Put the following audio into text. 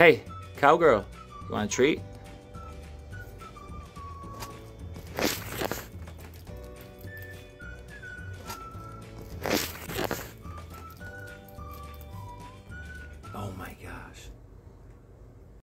Hey, cowgirl, you want a treat? Oh my gosh.